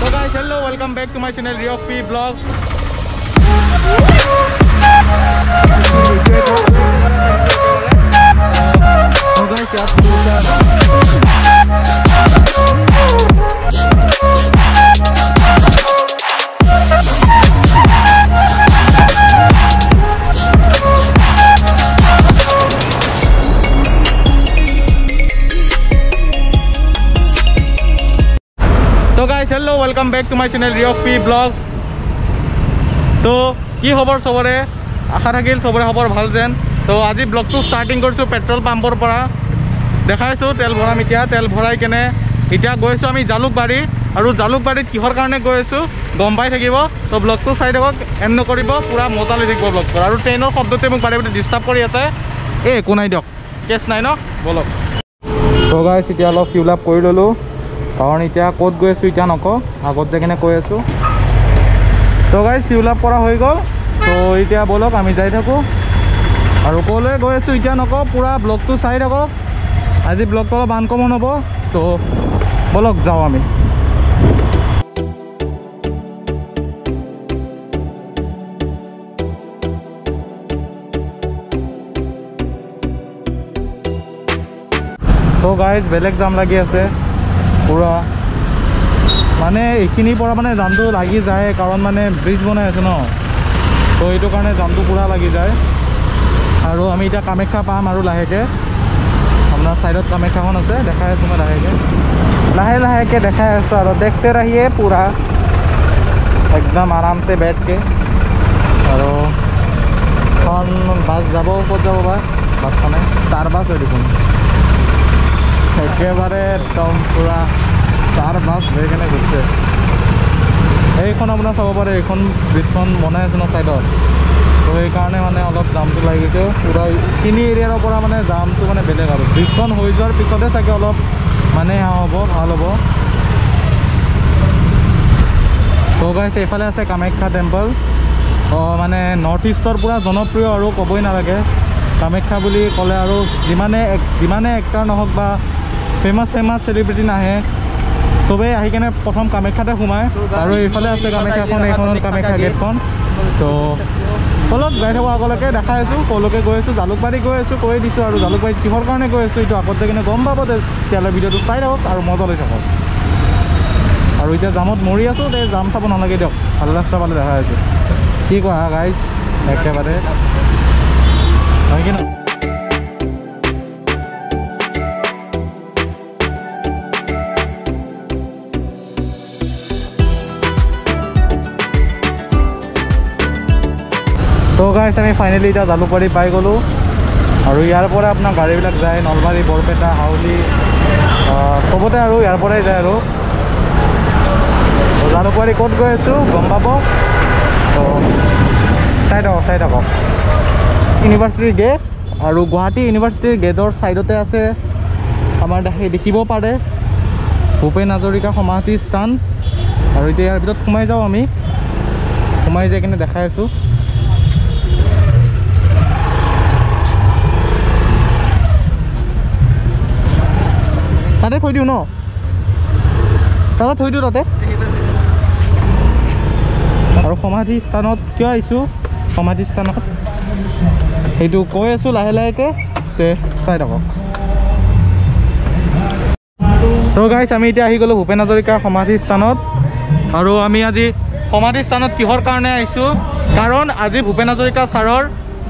तो guys hello welcome back to my channel Riyo P blogs तो guys आप guys hello' welcome back to my channel ৰিয়ক P blogs তো কি খবৰ চবৰে? আশা থাকিল চবৰে খবৰ ভাল যেন। তো আজি ব্লগটো ষ্টাৰ্টিং কৰিছোঁ পেট্ৰল পাম্পৰ পৰা। দেখাইছোঁ তেল ভৰাম এতিয়া তেল ভৰাই কেনে এতিয়া গৈ আছোঁ আমি জালুকবাৰী। আৰু জালুকবাৰীত কিহৰ কাৰণে গৈ আছোঁ গম পাই থাকিব। তো ব্লগটো চাই থাকক এণ্ড নকৰিব পূৰা মজা লৈ থাকিব ব্লগটো আৰু ট্ৰেইনৰ শব্দটোৱে মোক বাৰে ডিষ্টাৰ্ব কৰি আছে। এই একো নাই দিয়ক কেছ নাই ন? বলক। তো গাইছ এতিয়া অলপ ফিউল আপ কৰি ল'লোঁ। কাৰণ এতিয়া ক'ত গৈ আছোঁ এতিয়া নকওঁ আগত যে কেনে কৈ আছোঁ। তো গাইজ ফিউল আপ কৰা হৈ গ'ল। তো এতিয়া ব'লক আমি যাই থাকোঁ। আৰু ক'লৈ গৈ আছোঁ এতিয়া নকওঁ পূৰা ব্লগটো চাই থাকক আজি ব্লগটো অলপ আনকমন হ'ব। তো ব'লক যাওঁ আমি। তো গাইজ বেলেগ জাম লাগি আছে। পূৰা। মানে এইখিনিৰ পৰা মানে জামটো লাগি যায় কাৰণ মানে ব্ৰিজ বনাই আছে ন। তো সেইটো কাৰণে জামটো পূৰা লাগি যায়। আৰু আমি এতিয়া কামাখ্যা পাম আৰু লাহেকৈ। আপোনাৰ ছাইডত কামাখ্যাখন আছে দেখাই আছোঁ মই লাহেকৈ। লাহে লাহেকৈ দেখাই আছোঁ আৰু দেখতে ৰাহিয়ে পূৰা। একদম আৰামছে আৰু এখন বাছ যাব ক'ত যাব বা? বাছখনে? ষ্টাৰ বাছ হয় দেখোন। একেবাৰে একদম পূৰা ষ্টাৰ বাছ হৈ কেনে গৈছে। এইখন আপোনাৰ চাব পাৰে এইখন ব্ৰিজখন বনাই আছে ন ছাইডত তো সেইকাৰণে মানে অলপ জামটো লাগি গৈছে। পূৰা তিনি এৰিয়াৰ পৰা মানে জামটো মানে বেলেগ আৰু। ব্ৰিজখন হৈ যোৱাৰ পিছতে চাগে অলপ মানে হ'ব ভাল হ'ব। তো গাইছে এইফালে আছে কামাখ্যা টেম্পল অঁ মানে নৰ্থ ইষ্টৰ পূৰা জনপ্ৰিয় আৰু ক'বই নালাগে। কামাখ্যা বুলি ক'লে আৰু যিমানে যিমানে এক্টাৰ নহওক বা ফেমাছ ফেমাছ চেলিব্ৰিটি নাহে। চবেই আহি কেনে প্ৰথম কামাখ্যাতে সোমায়। আৰু এইফালে আছে কামাখ্যাখন এইখন কামাখ্যা গেটখন। তো বলক যাই থাকোঁ আগলৈকে দেখাই আছোঁ ক'লৈকে গৈ আছোঁ জালুকবাৰী গৈ আছোঁ কৈ দিছোঁ আৰু জালুকবাৰীত কিহৰ কাৰণে গৈ আছোঁ এইটো আগত যাই কিনে গম পাব তেতিয়াহ'লে ভিডিঅ'টো চাই থাকক আৰু মজা লৈ থাকক। আৰু এতিয়া জামত মৰি আছোঁ তে জাম চাব নালাগে দিয়ক। ভাল ৰাস্তা পালে দেখাই আছোঁ। কি কোৱা গাইজ একেবাৰে। হয় কি নহয়? গাইছ আমি ফাইনেলি এতিয়া জালুকবাৰী পাই গ'লোঁ। আৰু ইয়াৰ পৰা আপোনাৰ গাড়ীবিলাক যায় নলবাৰী বৰপেটা হাউলি চবতে আৰু ইয়াৰ পৰাই যায় আৰু। জালুকবাৰী ক'ত গৈ আছোঁ গম পাব? চাই থাকক চাই থাকক ইউনিভাৰ্চিটিৰ গেট আৰু গুৱাহাটী ইউনিভাৰ্চিটিৰ গেটৰ ছাইডতে আছে। আমাৰ সেই দেখিব পাৰে। ভূপেন হাজৰিকা সমাধি স্থান। আৰু এতিয়া ইয়াৰ ভিতৰত সোমাই যাওঁ আমি। সোমাই যাই কিনে দেখাই আছোঁ। তাতে থৈ দিওঁ ন? তাতে থৈ দিওঁ তাতে। আৰু সমাধি স্থানত কিয় আহিছোঁ? সমাধি স্থানত। সেইটো কৈ আছোঁ লাহে লাহেকৈ। তে চাই থাকক। তো গাইছ আমি এতিয়া আহি গ'লোঁ ভূপেন হাজৰিকা সমাধি স্থানত। আৰু আমি আজি সমাধি স্থানত কিহৰ কাৰণে আহিছোঁ? কাৰণ আজি ভূপেন হাজৰিকা ছাৰৰ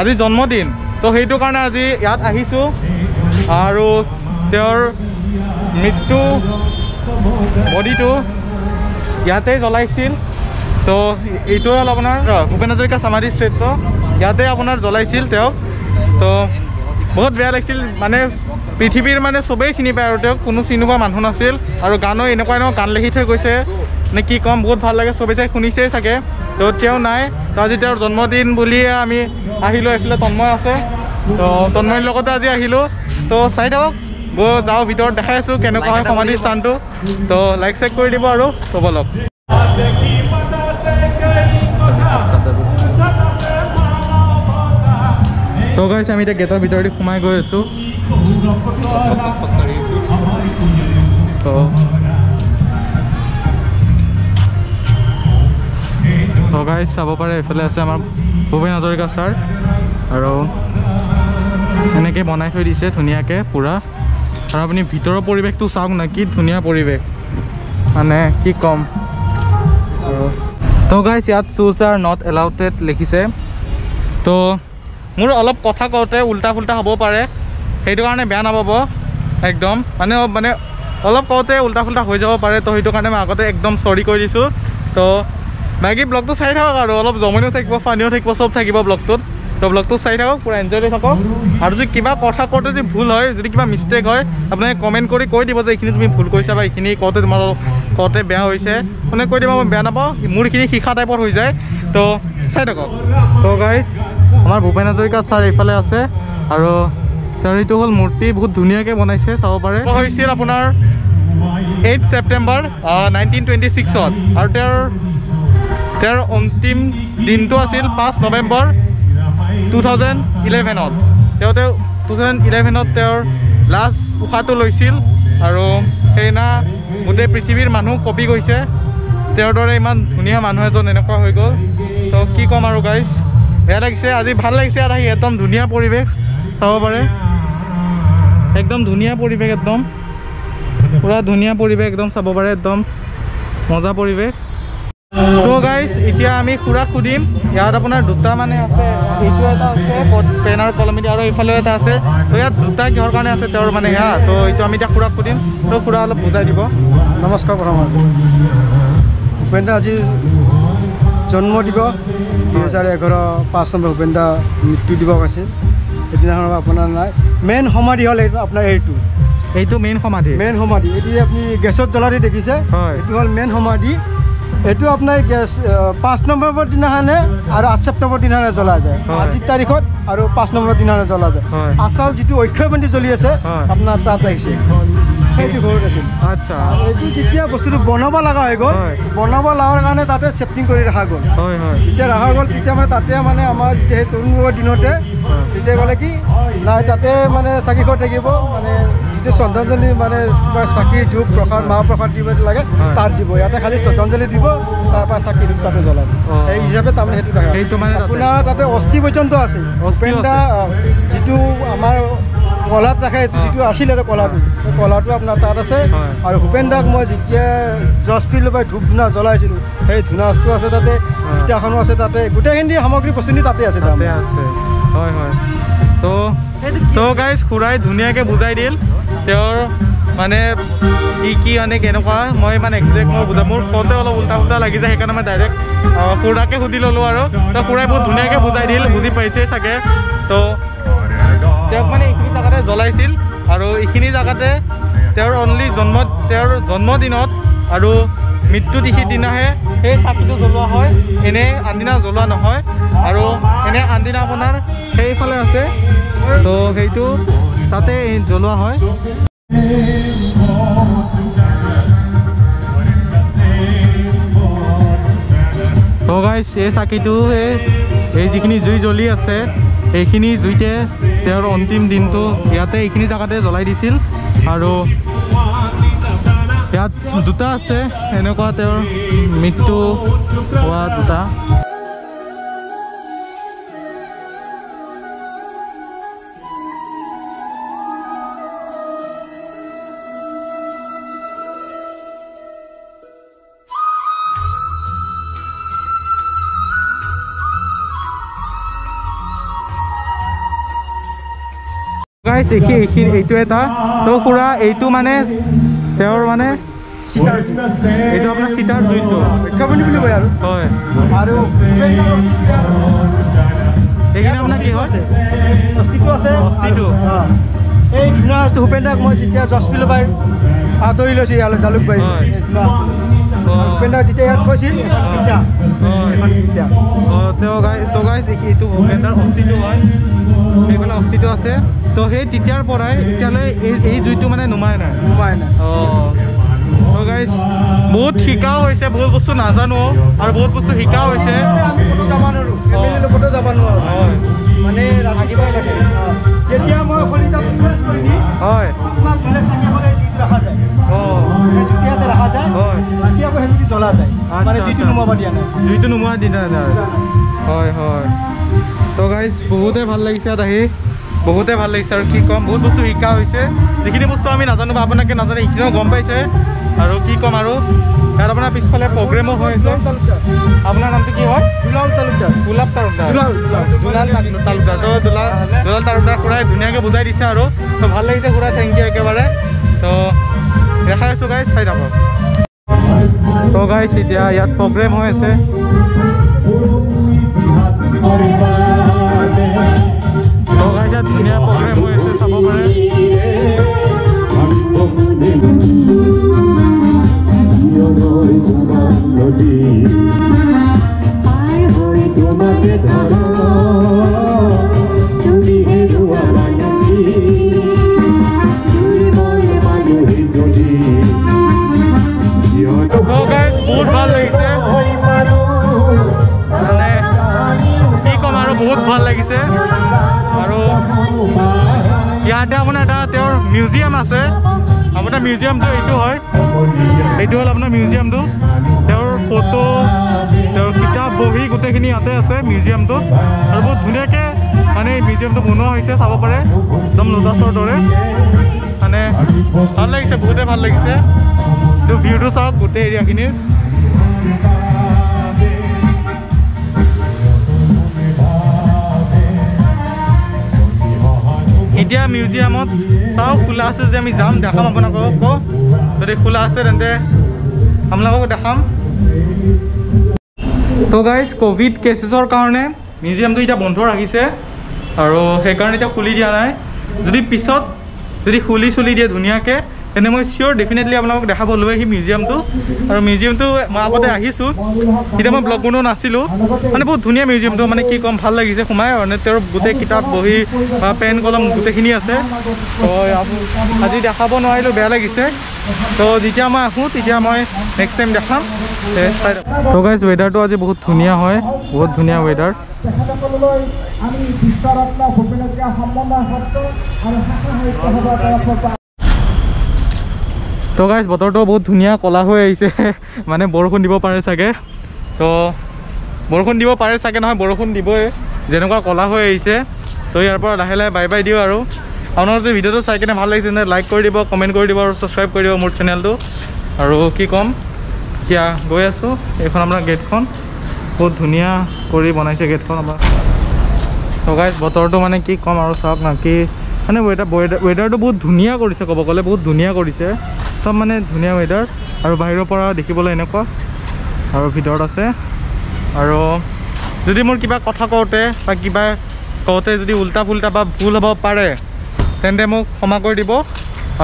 আজি জন্মদিন। তো সেইটো কাৰণে আজি ইয়াত আহিছোঁ। আৰু তেওঁৰ মৃত্যু বডিটো ইয়াতে জ্বলাইছিল। তো এইটোৱে হ'ল আপোনাৰ ভূপেন হাজৰিকা সমাধি ক্ষেত্ৰ ইয়াতে আপোনাৰ জ্বলাইছিল তেওঁক। তো বহুত বেয়া লাগিছিল মানে পৃথিৱীৰ মানে চবেই চিনি পায় আৰু তেওঁক কোনো চিনি পোৱা মানুহ নাছিল। আৰু গানো এনেকুৱা এনেকুৱা গান লিখি থৈ গৈছে। নে কি ক'ম বহুত ভাল লাগে চবেই চাই শুনিছেই চাগে। তো তেওঁ নাই। তো আজি তেওঁৰ জন্মদিন বুলিয়ে আমি আহিলোঁ এইফালে তন্ময় আছে। তো তন্ময়ৰ লগতে আজি আহিলোঁ। তো চাই থাকক। যাওঁ ভিতৰত দেখাই আছোঁ কেনেকুৱা হয় সমাধি স্থানটো। তো লাইক চাইক কৰি দিব আৰু তো বলক তো গাইছে আমি এতিয়া গেটৰ ভিতৰেদি সোমাই গৈ আছোঁ। তো গাইজ চাব পাৰে এইফালে আছে আমাৰ ভূপেন হাজৰিকা ছাৰ। আৰু এনেকৈ বনাই থৈ দিছে ধুনীয়াকৈ পূৰা। আৰু আপুনি ভিতৰৰ পৰিৱেশটো চাওক না কি ধুনীয়া পৰিৱেশ। মানে কি ক'ম। তো গাইজ ইয়াত শ্বুজ আৰ নট এলাউটেড লিখিছে। তো মোৰ অলপ কথা কওঁতে উল্টা ফুল্টা হ'ব পাৰে। সেইটো কাৰণে বেয়া নাপাব। একদম। মানে মানে অলপ কওঁতে উল্টা ফুল্টা হৈ যাব পাৰে। তো সেইটো কাৰণে মই আগতে একদম চৰি কৈ দিছোঁ। তো বাকী ব্লগটো চাই থাকক আৰু। অলপ জমনিও থাকিব ফানিও থাকিব চব থাকিব ব্লগটোত তো ব্লগটো চাই থাকক পূৰা এনজয় কৰি থাকক। আৰু যদি কিবা কথা কওঁতে যদি ভুল হয় যদি কিবা মিষ্টেক হয় আপোনালোকে কমেণ্ট কৰি কৈ দিব যে এইখিনি তুমি ভুল কৰিছা বা এইখিনি কওঁতে তোমাৰ কওঁতে বেয়া হৈছে। মানে কৈ দিব মই বেয়া নাপাওঁ মোৰ এইখিনি শিক্ষা টাইপৰ হৈ যায়। তো চাই থাকক। তো গাইজ আমাৰ ভূপেন হাজৰিকা ছাৰ এইফালে আছে। আৰু এইটো হ'ল মূৰ্তি বহুত ধুনীয়াকৈ বনাইছে চাব পাৰে। হৈছিল আপোনাৰ এইট ছেপ্টেম্বৰ নাইনটিন টুৱেণ্টি ছিক্সত আৰু তেওঁৰ তেওঁৰ অন্তিম দিনটো আছিল পাঁচ নৱেম্বৰ। টু থাউজেণ্ড ইলেভেনত তেওঁ তেওঁ টু থাউজেণ্ড ইলেভেনত তেওঁৰ লাষ্ট উশাহটো লৈছিল আৰু সেইদিনা গোটেই পৃথিৱীৰ মানুহ কপি গৈছে। তেওঁৰ দৰে ইমান ধুনীয়া মানুহ এজন এনেকুৱা হৈ গ'ল। তো কি ক'ম আৰু গাইজ বেয়া লাগিছে। আজি ভাল লাগিছে। ইয়াত আহি একদম ধুনীয়া পৰিৱেশ। চাব পাৰে। একদম ধুনীয়া পৰিৱেশ একদম। পূৰা ধুনীয়া পৰিৱেশ একদম চাব পাৰে। একদম মজা পৰিৱেশ। তো গাইজ এতিয়া আমি খুৰাক সুধিম। ইয়াত আপোনাৰ দুটা মানে আছে এইটো এটা আছে পেন আৰু কলম এতিয়া আৰু এইফালেও এটা আছে। তো ইয়াত দুটা কিহৰ কাৰণে আছে তেওঁৰ মানে সেয়া। তো এইটো আমি এতিয়া খুৰাক সুধিম। তো খুৰা অলপ বুজাই দিব। নমস্কাৰ প্ৰথমত ভূপেন দা আজি জন্ম দিৱস দুহেজাৰ এঘাৰ পাঁচ নম্বৰ ভূপেন দা মৃত্যু দিৱস আছিল। সেইদিনাখন আপোনাৰ নাই। মেইন সমাধি হ'ল এইটো আপোনাৰ এইটো। এইটো মেইন সমাধি। মেইন সমাধি। এইটো যে আপুনি গেছত জ্বলাই দি দেখিছে হয়। এইটো হ'ল মেইন সমাধি। এইটো আপোনাৰ গেছ পাঁচ নম্বৰৰ দিনাখনে আৰু আঠ ছেপ্টেম্বৰ দিনাখনে জ্বলা যায়। আজিৰ তাৰিখত আৰু পাঁচ নম্বৰ দিনাখনে জ্বলা যায়। আচল যিটো অক্ষয়বন্তি জ্বলি আছে। আপোনাৰ তাত আহিছে সেইটো ঘৰত আছিল আচ্ছা এইটো যেতিয়া বস্তুটো বনাব লগা হৈ গ'ল। বনাব লগাৰ কাৰণে তাতে চেফটিং কৰি ৰখা গ'ল যেতিয়া ৰখা গ'ল তেতিয়া মানে তাতে মানে আমাৰ যেতিয়া সেই তৰুণ দিনতে। তেতিয়া ক'লে কি নাই তাতে মানে চাকি ঘৰ থাকিব মানে যিটো শ্ৰদ্ধাঞ্জলি মানে কিবা চাকি ধূপ প্ৰসাদ মাহ প্ৰসাদ দিব লাগে। তাত দিব। ইয়াতে খালি শ্ৰদ্ধাঞ্জলি দিব তাৰপৰা চাকি ধূপ তাতে জ্বলাব। সেই হিচাপে তাৰমানে সেইটো থাকে। আপোনাৰ তাতে অস্থি পৰ্যন্ত আছে। দা যিটো আমাৰ কলাত ৰাখে এইটো। যিটো আছিলে কলাটো সেই কলাটো আপোনাৰ তাত আছে। আৰু ভূপেন দাক মই যেতিয়া জজফিল্ডৰ পৰা ধূপ ধূনা জ্বলাইছিলোঁ সেই ধূনাটো আছে তাতে ইটাখনো আছে তাতে গোটেইখিনি সামগ্ৰী বস্তুখিনি তাতে আছে তাতে আছে। হয় হয়। তো তো গাইজ খুৰাই ধুনীয়াকৈ বুজাই দিল। তেওঁৰ মানে কি কি মানে কেনেকুৱা মই মানে একজেক্ট মই বুজা মোৰ কওঁতে অলপ উল্টা উল্টা লাগি যায় সেইকাৰণে মই ডাইৰেক্ট খুৰাকে সুধি ল'লোঁ আৰু। তো খুৰাই বহুত ধুনীয়াকৈ বুজাই দিল বুজি পাইছে চাগে। তো তেওঁক মানে এইখিনি জেগাতে জ্বলাইছিল আৰু এইখিনি জেগাতে তেওঁৰ অনলি জন্ম তেওঁৰ জন্মদিনত আৰু মৃত্যু তিথিৰ দিনাহে সেই চাকিটো জ্বলোৱা হয়। এনেই আনদিনা জ্বলোৱা নহয়। আৰু এনে আনদিনা আপোনাৰ সেইফালে আছে। তো সেইটো তাতে জ্বলোৱা হয়। গাইছ এই চাকিটো এই এই যিখিনি জুই জ্বলি আছে এইখিনি জুইতে তেওঁৰ অন্তিম দিনটো ইয়াতে এইখিনি জেগাতে জ্বলাই দিছিল। আৰু ইয়াত দুটা আছে এনেকুৱা তেওঁৰ মৃত্যু হোৱা দুটা। গাইছ এইখিনি এইখিনি এইটো এটা। তো খুৰা এইটো মানে তেওঁৰ মানে এইটো আপোনাৰ চিতাৰ জুইটো বুলি কয় আৰু। হয়। আৰু ভূপেন দাৰ এইখিনি আপোনাৰ কি হয়? অস্থিটো আছে। অস্থিটো। অঁ। এই ধূনা আছটো ভূপেন দাক মই যেতিয়া জজফিল্ডৰ পৰা আদৰি লৈছোঁ ইয়ালৈ জালুকবাৰী। ভূপেন দাক যেতিয়া ইয়াত অঁ তেওঁ গাই তো গাইছ এইটো ভূপেন্দাৰ অস্থিটো হয়। সেইফালে অস্থিটো আছে। তো সেই তেতিয়াৰ পৰাই এতিয়ালৈ এই এই জুইটো মানে নুমাই নাই। সোমাই নাই। অঁ। তো গাইছ বহুত শিকাও হৈছে বহুত বস্তু নাজানো আৰু বহুত বস্তু শিকাও হৈছে। মানে লাগে। যেতিয়া মই শলিতা বিশ্বাস কৰি দিম হয়। হয়। জুইটো নুমুৱা দিনা হয় হয়। তো গাইজ বহুতে ভাল লাগিছে ইয়াত আহি বহুতে ভাল লাগিছে আৰু কি ক'ম বহুত বস্তু শিকা হৈছে। যিখিনি বস্তু আমি নাজানো বা আপোনালোকে নাজানে সেইখিনিও গম পাইছে। আৰু কি ক'ম আৰু ইয়াত আপোনাৰ পিছফালে প্ৰগ্ৰেমো হৈ আছে। আপোনাৰ নামটো কি হয় দুলাল তালুকদাৰ। গোলাপ তালুকদাৰ। দুলাল, তালুকদাৰ। তো দুলাল দুলাল তালুকদাৰ খুৰাই ধুনীয়াকৈ বুজাই দিছে আৰু। তো ভাল লাগিছে খুৰাই থেংক ইউ একেবাৰে। তো দেখাই আছোঁ গাইজ চাই থাকক। তো গাইজ এতিয়া ইয়াত প্ৰগ্ৰেম হৈ আছে। তো গাইজ ইয়াতে আপোনাৰ এটা তেওঁৰ মিউজিয়াম আছে। আপোনাৰ মিউজিয়ামটো এইটো হয়। এইটো হ'ল আপোনাৰ মিউজিয়ামটো তেওঁৰ ফটো তেওঁৰ কিতাপ বহি গোটেইখিনি ইয়াতে আছে মিউজিয়ামটোত আৰু বহুত ধুনীয়াকৈ মানে এই মিউজিয়ামটো বনোৱা হৈছে চাব পাৰে। একদম লোটাছৰ দৰে। মানে ভাল লাগিছে বহুতে ভাল লাগিছে। এইটো ভিউটো চাওক গোটেই এৰিয়াখিনিৰ এতিয়া মিউজিয়ামত চাওক খোলা আছে যদি আমি যাম দেখাম আপোনালোকক ক যদি খোলা আছে তেন্তে আপোনালোকক দেখাম। তো গাইজ ক'ভিড কেছেছৰ কাৰণে মিউজিয়ামটো এতিয়া বন্ধ ৰাখিছে আৰু সেইকাৰণে এতিয়া খুলি দিয়া নাই। যদি পিছত যদি খুলি চুলি দিয়ে ধুনীয়াকৈ তেনে মই চিয়'ৰ ডেফিনেটলি আপোনালোকক দেখাব লৈ আহিম মিউজিয়ামটো আৰু মিউজিয়ামটো মই আগতে আহিছোঁ। তেতিয়া মই ব্লগ বনোৱা নাছিলোঁ। মানে বহুত ধুনীয়া মিউজিয়ামটো মানে কি ক'ম ভাল লাগিছে সোমাই। মানে তেওঁৰ গোটেই কিতাপ বহি বা পেন কলম গোটেইখিনি আছে। আজি দেখাব নোৱাৰিলোঁ বেয়া লাগিছে। তো যেতিয়া মই আহোঁ তেতিয়া মই নেক্সট টাইম দেখাম। তে গাইজ ৱেডাৰটো আজি বহুত ধুনীয়া হয়। বহুত ধুনীয়া ৱেডাৰ তো গাইজ বতৰটো বহুত ধুনীয়া ক'লা হৈ আহিছে। মানে বৰষুণ দিব পাৰে চাগে। তো বৰষুণ দিব পাৰে চাগে নহয় বৰষুণ দিবই। যেনেকুৱা ক'লা হৈ আহিছে। তো ইয়াৰ পৰা লাহে লাহে বাই বাই দিওঁ আৰু। আপোনালোকে যদি ভিডিঅ'টো চাই কিনে ভাল লাগিছে লাইক কৰি দিব কমেণ্ট কৰি দিব আৰু ছাবস্ক্ৰাইব কৰি দিব মোৰ চেনেলটো আৰু কি ক'ম? এতিয়া গৈ আছোঁ এইখন আপোনাৰ গেটখন বহুত ধুনীয়া কৰি বনাইছে গেটখন আমাৰ। তো গাইজ বতৰটো মানে কি ক'ম আৰু চাওক না কি মানে ৱেডাৰ ৱেডাৰটো বহুত ধুনীয়া কৰিছে ক'ব গ'লে বহুত ধুনীয়া কৰিছে। চব মানে ধুনীয়া ৱেডাৰ আৰু বাহিৰৰ পৰা দেখিবলৈ এনেকুৱা আৰু ভিতৰত আছে। আৰু যদি মোৰ কিবা কথা কওঁতে বা কিবা কওঁতে যদি উল্টা ফুল্টা বা ভুল হ'ব পাৰে তেন্তে মোক ক্ষমা কৰি দিব।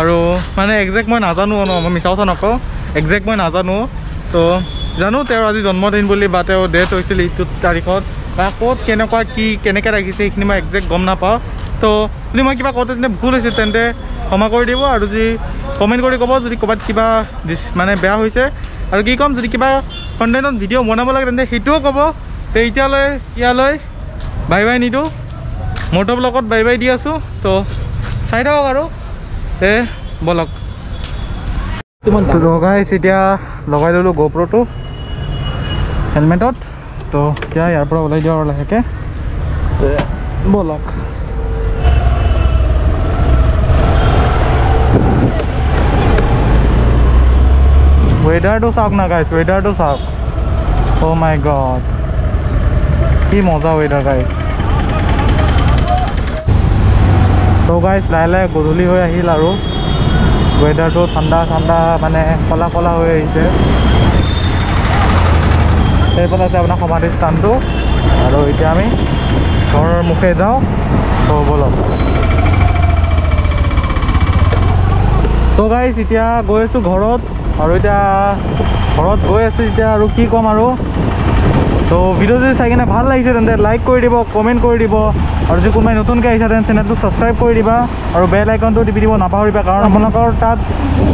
আৰু মানে একজেক্ট মই নাজানো ন মই মিছা কথা নকওঁ একজেক্ট মই নাজানো। তো জানো তেওঁৰ আজি জন্মদিন বুলি বা তেওঁৰ ডেথ হৈছিল এইটো তাৰিখত বা ক'ত কেনেকুৱা কি কেনেকৈ ৰাখিছে সেইখিনি মই একজেক্ট গম নাপাওঁ। তো যদি মই কিবা কওঁতে যেনে ভুল হৈছে তেন্তে ক্ষমা কৰি দিব আৰু যদি কমেণ্ট কৰি ক'ব যদি ক'ৰবাত কিবা মানে বেয়া হৈছে আৰু কি ক'ম যদি কিবা কণ্টেণ্টত ভিডিঅ' বনাব লাগে তেন্তে সেইটোও ক'ব। তে এতিয়ালৈ ইয়ালৈ বাই বাই নিদিওঁ মোৰতো ব্লগত বাই বাই দি আছোঁ। তো চাই থাকক আৰু। তে বলক। লগাইছ এতিয়া লগাই ল'লোঁ গ'প্ৰ'টো হেলমেটত। তো এতিয়া ইয়াৰ পৰা ওলাই দিওঁ আৰু লাহেকৈ। বলক। ৱেডাৰটো চাওক না গাইছ ৱেডাৰটো চাওক। অ' মাই গড কি মজা ৱেডাৰ গাইছ তো গাইছ লাহে লাহে গধূলি হৈ আহিল আৰু। ৱেডাৰটো ঠাণ্ডা ঠাণ্ডা মানে ক'লা ক'লা হৈ আহিছে। সেইফালে আছে আপোনাৰ সমাধি স্থানটো। আৰু এতিয়া আমি ঘৰৰ মুখে যাওঁ। তো বলক। তো গাইছ এতিয়া গৈ আছোঁ ঘৰত। আৰু এতিয়া ঘৰত গৈ আছোঁ এতিয়া আৰু কি ক'ম আৰু। তো ভিডিঅ' যদি চাই কিনে ভাল লাগিছে তেন্তে লাইক কৰি দিব কমেণ্ট কৰি দিব। আৰু যদি কোনোবাই নতুনকৈ আহিছে তেন্তে চেনেলটো ছাবস্ক্ৰাইব কৰি দিবা আৰু বেল আইকনটো টিপি দিব নাপাহৰিবা কাৰণ আপোনালোকৰ তাত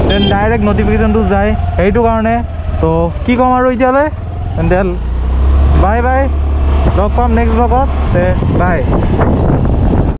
দেন ডাইৰেক্ট নটিফিকেশ্যনটো যায় সেইটো কাৰণে। তো কি ক'ম আৰু এতিয়ালৈ? তেন্তে বাই বাই লগ পাম নেক্সট ব্লগত তে বাই